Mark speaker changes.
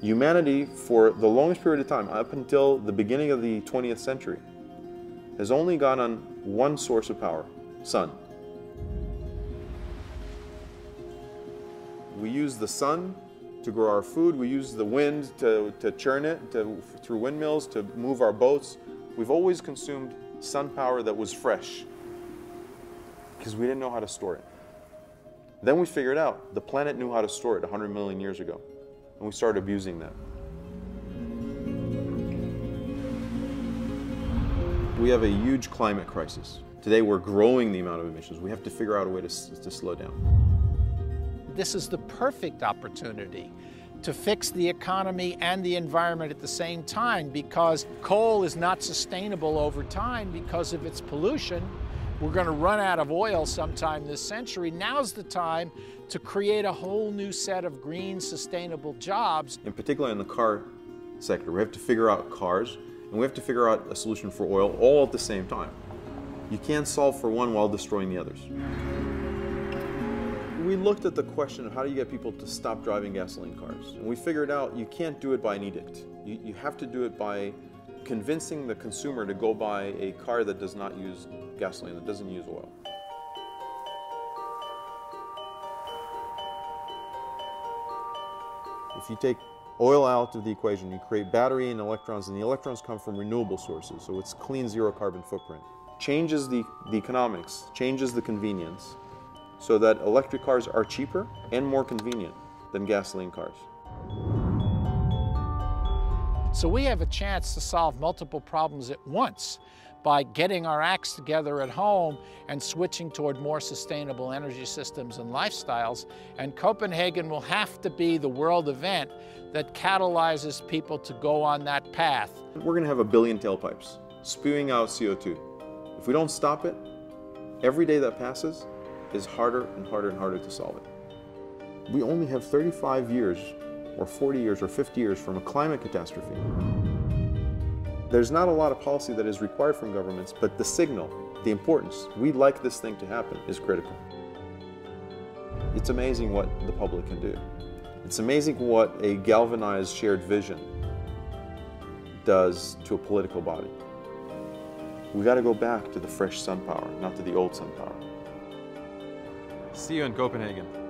Speaker 1: Humanity, for the longest period of time, up until the beginning of the 20th century, has only gone on one source of power, sun. We use the sun to grow our food. We use the wind to, to churn it to, through windmills to move our boats. We've always consumed sun power that was fresh because we didn't know how to store it. Then we figured out the planet knew how to store it 100 million years ago, and we started abusing them. We have a huge climate crisis. Today we're growing the amount of emissions. We have to figure out a way to, to slow down.
Speaker 2: This is the perfect opportunity to fix the economy and the environment at the same time because coal is not sustainable over time because of its pollution. We're going to run out of oil sometime this century. Now's the time to create a whole new set of green, sustainable jobs.
Speaker 1: In particular in the car sector, we have to figure out cars and we have to figure out a solution for oil all at the same time. You can't solve for one while destroying the others. We looked at the question of how do you get people to stop driving gasoline cars? And we figured out you can't do it by an edict. You, you have to do it by convincing the consumer to go buy a car that does not use gasoline, that doesn't use oil. If you take oil out of the equation, you create battery and electrons, and the electrons come from renewable sources, so it's clean zero carbon footprint. Changes the, the economics, changes the convenience, so that electric cars are cheaper and more convenient than gasoline cars.
Speaker 2: So we have a chance to solve multiple problems at once by getting our acts together at home and switching toward more sustainable energy systems and lifestyles. And Copenhagen will have to be the world event that catalyzes people to go on that path.
Speaker 1: We're going to have a billion tailpipes spewing out CO2. If we don't stop it, every day that passes, is harder and harder and harder to solve it. We only have 35 years or 40 years or 50 years from a climate catastrophe. There's not a lot of policy that is required from governments, but the signal, the importance, we'd like this thing to happen, is critical. It's amazing what the public can do. It's amazing what a galvanized shared vision does to a political body. We got to go back to the fresh sun power, not to the old sun power.
Speaker 3: See you in Copenhagen.